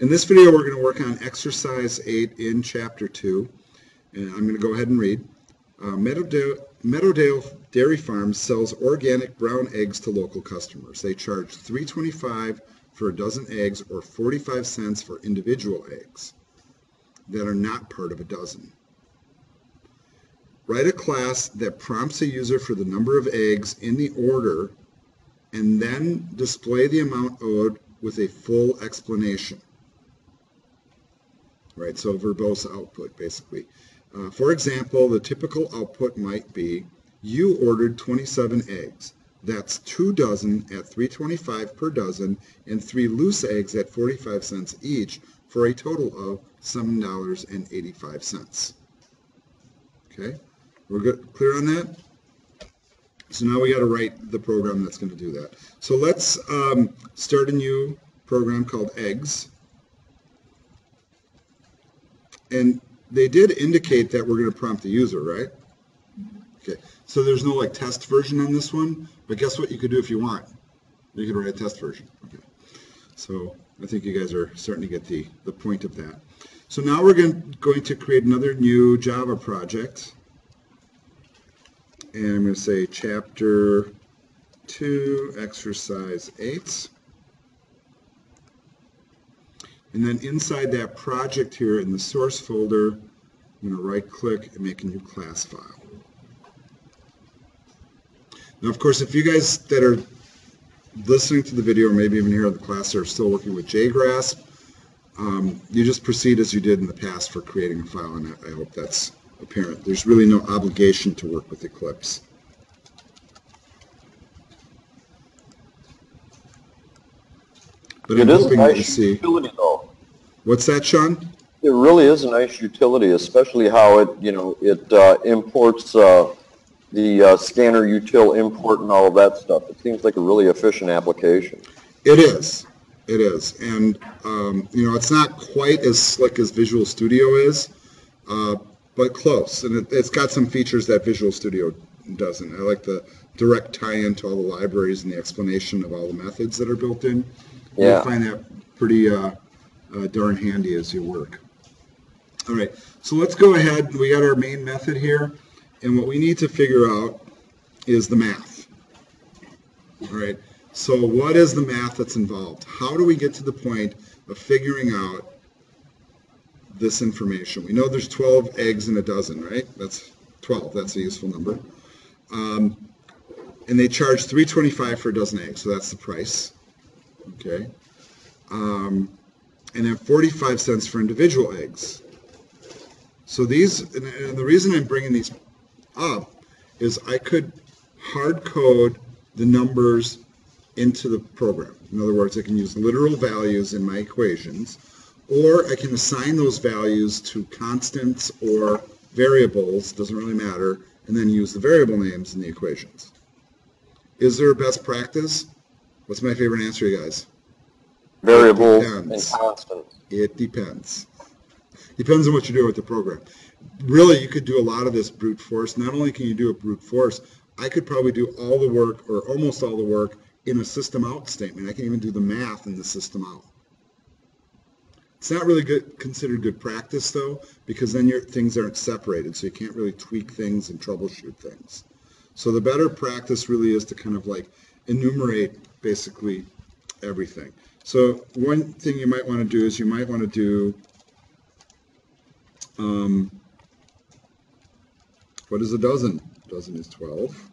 In this video, we're going to work on exercise 8 in chapter 2. And I'm going to go ahead and read. Uh, Meadowdale, Meadowdale Dairy Farm sells organic brown eggs to local customers. They charge $3.25 for a dozen eggs or 45 cents for individual eggs that are not part of a dozen. Write a class that prompts a user for the number of eggs in the order and then display the amount owed with a full explanation right? So verbose output, basically. Uh, for example, the typical output might be, you ordered 27 eggs. That's two dozen at 3.25 per dozen and three loose eggs at 45 cents each for a total of $7.85. Okay, we're good, clear on that? So now we got to write the program that's going to do that. So let's um, start a new program called eggs. And they did indicate that we're going to prompt the user, right? Okay, so there's no like test version on this one, but guess what you could do if you want? You could write a test version. Okay, so I think you guys are starting to get the, the point of that. So now we're going, going to create another new Java project. And I'm going to say chapter 2, exercise 8. And then inside that project here in the source folder, I'm going to right click and make a new class file. Now, of course, if you guys that are listening to the video or maybe even here in the class are still working with JGrasp, um, you just proceed as you did in the past for creating a file, and I hope that's apparent. There's really no obligation to work with Eclipse. But it I'm is a nice utility, though. What's that, Sean? It really is a nice utility, especially how it, you know, it uh, imports uh, the uh, scanner util import and all of that stuff. It seems like a really efficient application. It is. It is. And, um, you know, it's not quite as slick as Visual Studio is, uh, but close. And it, it's got some features that Visual Studio doesn't. I like the direct tie-in to all the libraries and the explanation of all the methods that are built in. Yeah. You'll find that pretty uh, uh, darn handy as you work. All right, so let's go ahead. We got our main method here, and what we need to figure out is the math. All right, so what is the math that's involved? How do we get to the point of figuring out this information? We know there's 12 eggs in a dozen, right? That's 12. That's a useful number. Um, and they charge 3.25 for a dozen eggs, so that's the price. Okay. Um, and then 45 cents for individual eggs. So these, and, and the reason I'm bringing these up is I could hard code the numbers into the program. In other words, I can use literal values in my equations, or I can assign those values to constants or variables, doesn't really matter, and then use the variable names in the equations. Is there a best practice? What's my favorite answer, you guys? Variable and depends. constant. It depends. Depends on what you do with the program. Really, you could do a lot of this brute force. Not only can you do a brute force, I could probably do all the work or almost all the work in a system out statement. I can even do the math in the system out. It's not really good considered good practice though, because then your things aren't separated, so you can't really tweak things and troubleshoot things. So the better practice really is to kind of like enumerate basically everything. So one thing you might want to do is you might want to do um, what is a dozen? A dozen is 12.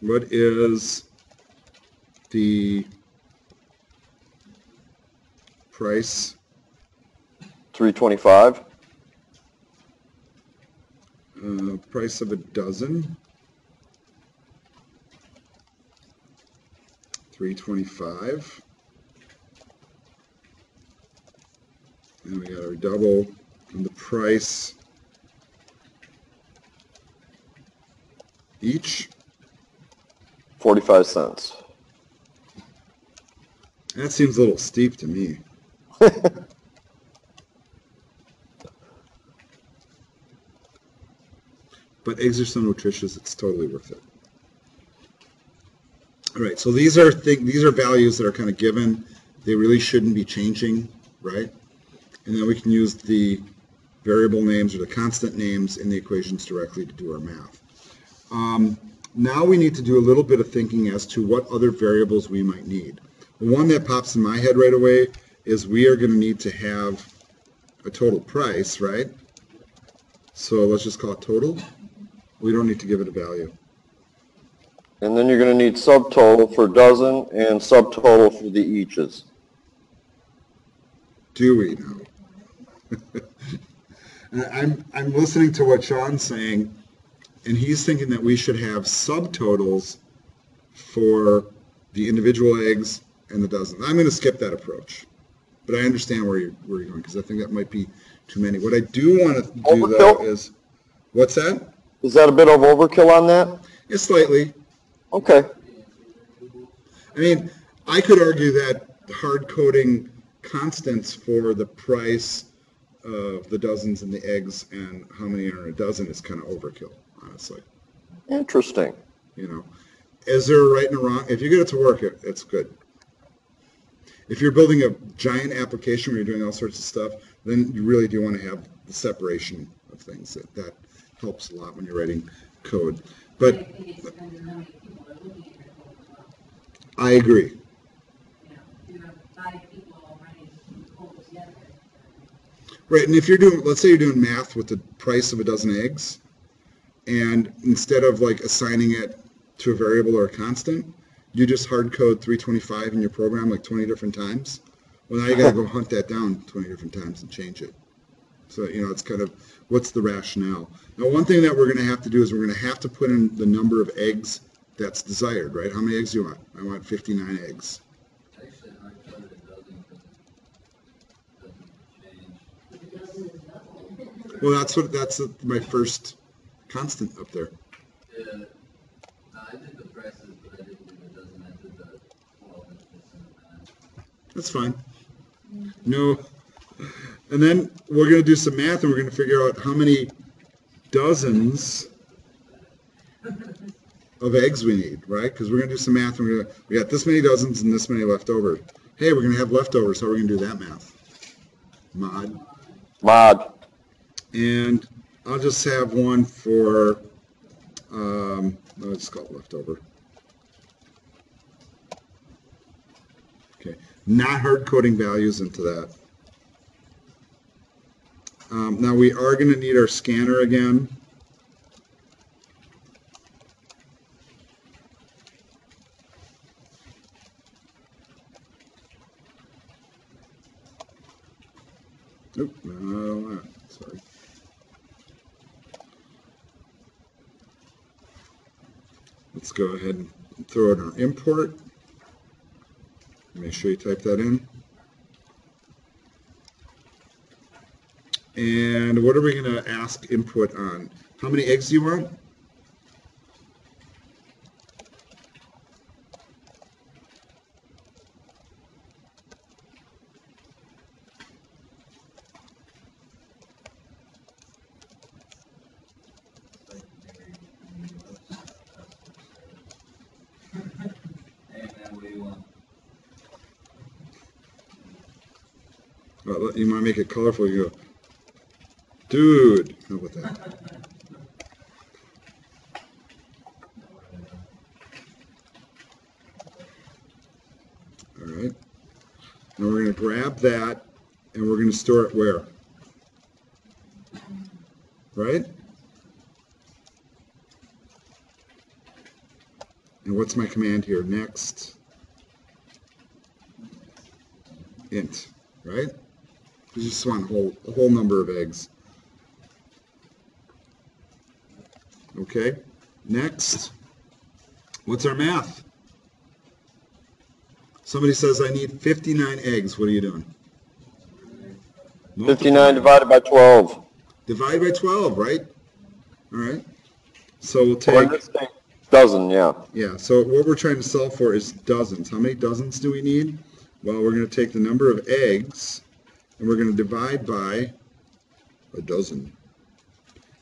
What is the price? 325. Uh, price of a dozen? 325. And we got our double and the price each. 45 cents. That seems a little steep to me. but eggs are so nutritious, it's totally worth it. All right, so these are these are values that are kind of given. They really shouldn't be changing, right? And then we can use the variable names or the constant names in the equations directly to do our math. Um, now we need to do a little bit of thinking as to what other variables we might need. The one that pops in my head right away is we are going to need to have a total price, right? So let's just call it total. We don't need to give it a value. And then you're going to need subtotal for dozen and subtotal for the eaches. Do we now? And I'm, I'm listening to what Sean's saying, and he's thinking that we should have subtotals for the individual eggs and the dozen. I'm going to skip that approach, but I understand where you're, where you're going because I think that might be too many. What I do want to do though is, what's that? Is that a bit of overkill on that? Yeah, slightly. Okay. I mean, I could argue that hard coding constants for the price of the dozens and the eggs and how many are in a dozen is kind of overkill, honestly. Interesting. You know, is there a right and a wrong? If you get it to work, it, it's good. If you're building a giant application where you're doing all sorts of stuff, then you really do want to have the separation of things. That, that helps a lot when you're writing code. But I think it depends on how many people are looking at your code as well. I agree. You know, if you have five people running code together, Right, and if you're doing, let's say you're doing math with the price of a dozen eggs, and instead of like assigning it to a variable or a constant, you just hard code 325 in your program like 20 different times. Well, now you gotta go hunt that down 20 different times and change it. So, you know, it's kind of, what's the rationale? Now, one thing that we're gonna have to do is we're gonna have to put in the number of eggs that's desired, right? How many eggs do you want? I want 59 eggs. Well, that's what, that's my first constant up there. That's fine. No. And then we're going to do some math and we're going to figure out how many dozens of eggs we need, right? Because we're going to do some math. And we're going to, we got this many dozens and this many left over. Hey, we're going to have leftovers. How are we going to do that math? Mod. Mod. And I'll just have one for, um, let's call it leftover. Okay, not hard coding values into that. Um, now we are going to need our scanner again. Sorry. Let's go ahead and throw in our import. Make sure you type that in. And what are we going to ask input on? How many eggs do you want? You might make it colorful. You go, dude. How about that? All right. Now we're going to grab that and we're going to store it where? Right? And what's my command here? Next. Int, right? You just want a whole, a whole number of eggs. Okay, next. What's our math? Somebody says I need 59 eggs. What are you doing? 59 divided by 12. Divided by 12, right? All right. So we'll take, dozen, yeah. yeah, so what we're trying to sell for is dozens. How many dozens do we need? Well, we're going to take the number of eggs and we're going to divide by a dozen.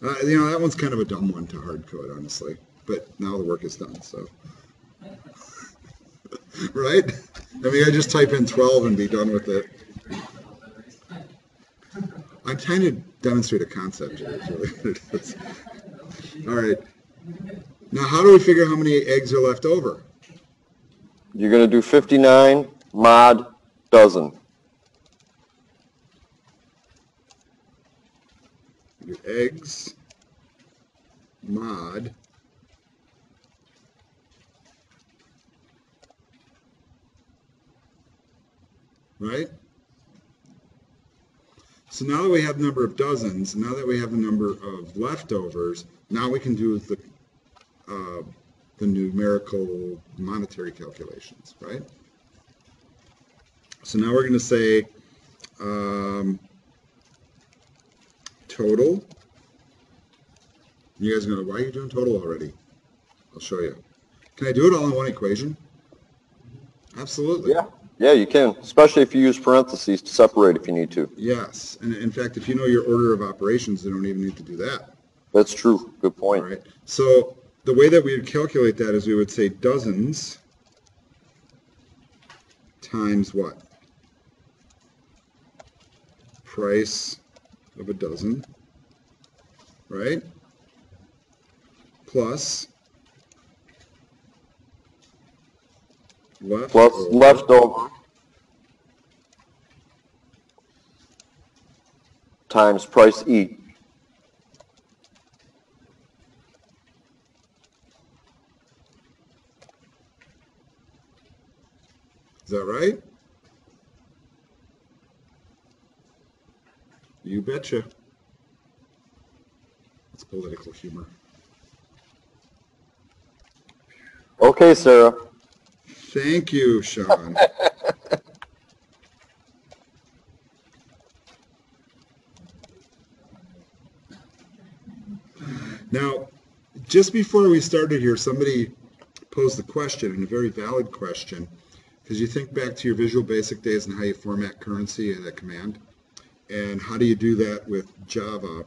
Uh, you know, that one's kind of a dumb one to hard code, honestly. But now the work is done, so. right? I mean, I just type in 12 and be done with it. I'm trying to demonstrate a concept here. really. All right. Now, how do we figure how many eggs are left over? You're gonna do fifty-nine mod dozen. Your eggs mod right? So now that we have the number of dozens, now that we have the number of leftovers, now we can do the uh, the numerical monetary calculations, right? So now we're going to say um, total. You guys are going to, why are you doing total already? I'll show you. Can I do it all in one equation? Absolutely. Yeah. Yeah, you can, especially if you use parentheses to separate if you need to. Yes, and in fact, if you know your order of operations, you don't even need to do that. That's true. Good point. right, so the way that we would calculate that is we would say dozens times what? Price of a dozen, right? Plus left. Plus leftover times price E. Is that right? You betcha. It's political humor. Okay, Sarah. Thank you, Sean. now, just before we started here, somebody posed the question, and a very valid question, because you think back to your Visual Basic days and how you format currency in a command, and how do you do that with Java?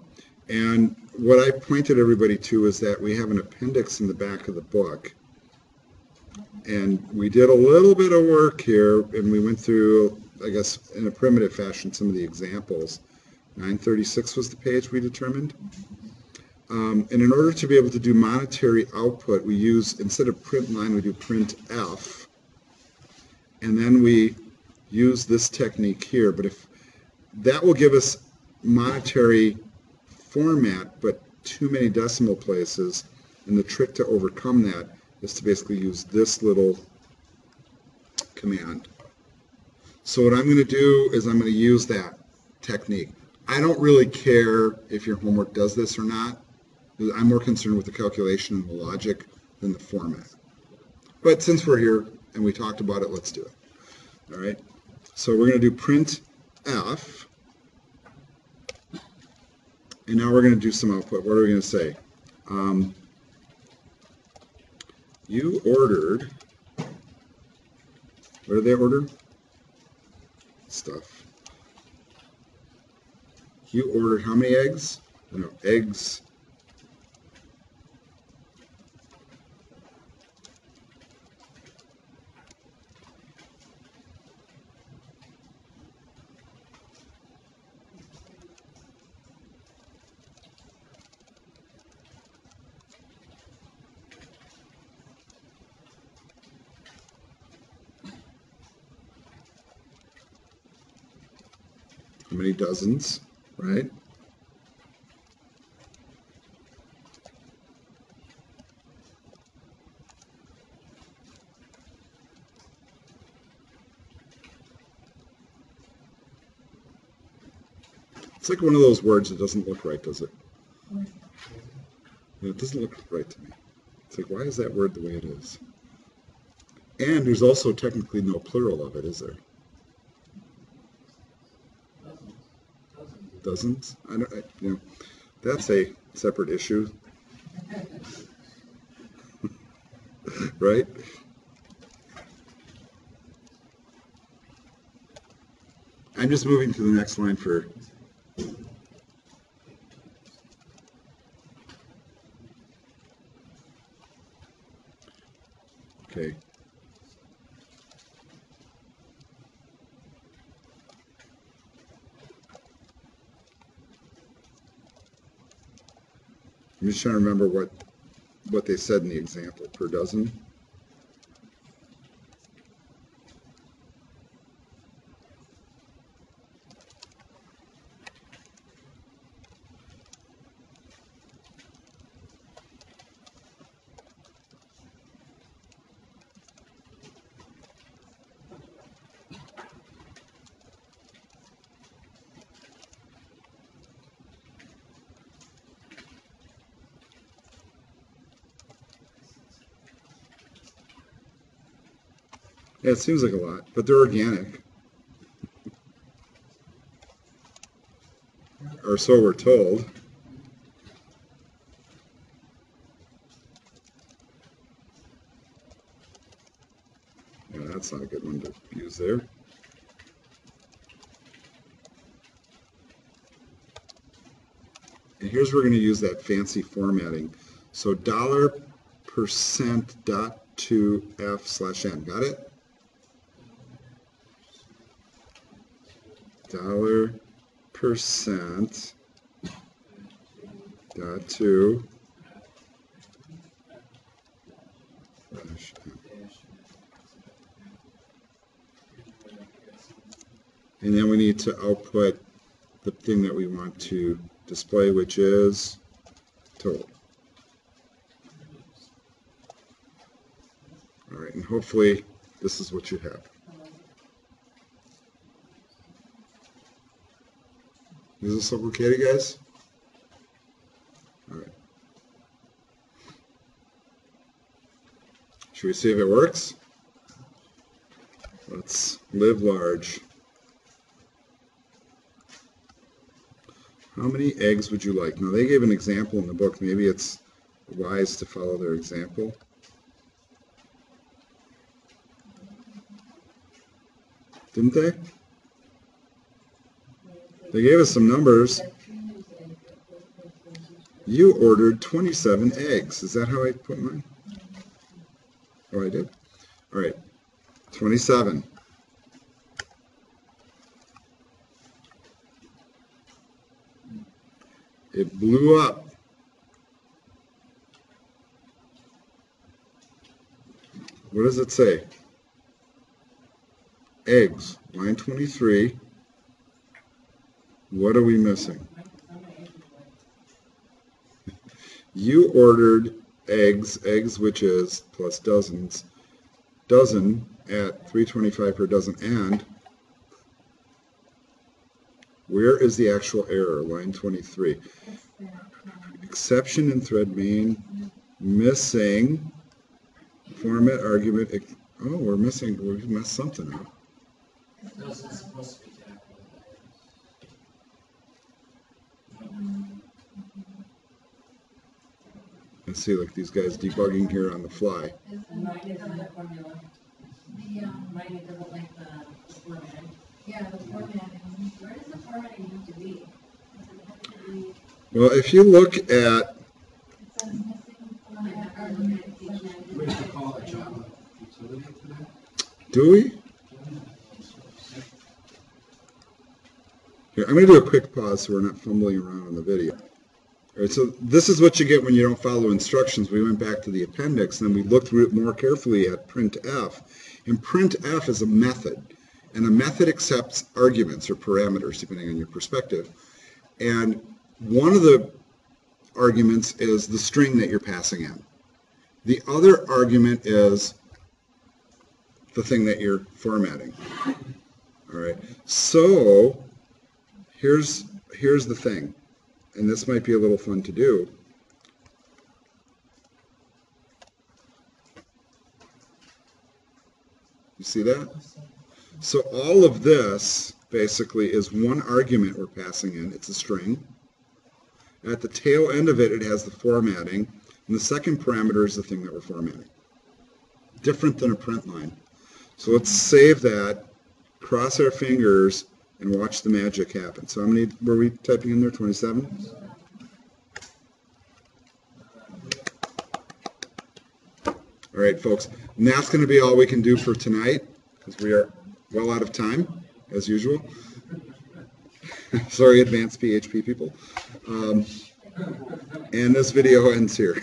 And what I pointed everybody to is that we have an appendix in the back of the book and we did a little bit of work here, and we went through, I guess, in a primitive fashion, some of the examples. 936 was the page we determined. Um, and in order to be able to do monetary output, we use, instead of print line, we do print F. And then we use this technique here. But if that will give us monetary format, but too many decimal places, and the trick to overcome that is to basically use this little command. So what I'm going to do is I'm going to use that technique. I don't really care if your homework does this or not. I'm more concerned with the calculation and the logic than the format. But since we're here and we talked about it, let's do it. All right. So we're going to do print F. And now we're going to do some output. What are we going to say? Um, you ordered, what did they order? Stuff. You ordered how many eggs? No, eggs. How many dozens, right? It's like one of those words that doesn't look right, does it? Yeah, It doesn't look right to me. It's like, why is that word the way it is? And there's also technically no plural of it, is there? Dozens? I don't, I, you know, that's a separate issue. right? I'm just moving to the next line for Okay. I'm just trying to remember what, what they said in the example, per dozen. Yeah, it seems like a lot, but they're organic. Or so we're told. Yeah, that's not a good one two use there. And here's where we're going to use that fancy formatting. So dollar percent dot to F slash N. Got it? Dollar percent. Dot two. And then we need to output the thing that we want to display which is total. All right and hopefully this is what you have Is this look okay to you guys? All right. Should we see if it works? Let's live large. How many eggs would you like? Now they gave an example in the book. Maybe it's wise to follow their example. Didn't they? They gave us some numbers. You ordered 27 eggs. Is that how I put mine? Oh, I did. All right. 27. It blew up. What does it say? Eggs, line 23. What are we missing? You ordered eggs, eggs which is plus dozens, dozen at 325 per dozen, and where is the actual error? Line 23. Exception in thread main, missing, format argument, oh, we're missing, we messed something up. See, like these guys debugging here on the fly. Well, if you look at, do we? Here, I'm going to do a quick pause so we're not fumbling around in the video. All right, so this is what you get when you don't follow instructions. We went back to the appendix and we looked through it more carefully at printf. And printf is a method. And a method accepts arguments or parameters, depending on your perspective. And one of the arguments is the string that you're passing in. The other argument is the thing that you're formatting. All right. So here's here's the thing, and this might be a little fun to do. You see that? So all of this basically is one argument we're passing in. It's a string. At the tail end of it, it has the formatting, and the second parameter is the thing that we're formatting. Different than a print line. So let's save that, cross our fingers, and watch the magic happen. So how many were we typing in there? 27? All right, folks. And that's going to be all we can do for tonight because we are well out of time, as usual. Sorry, advanced PHP people. Um, And this video ends here.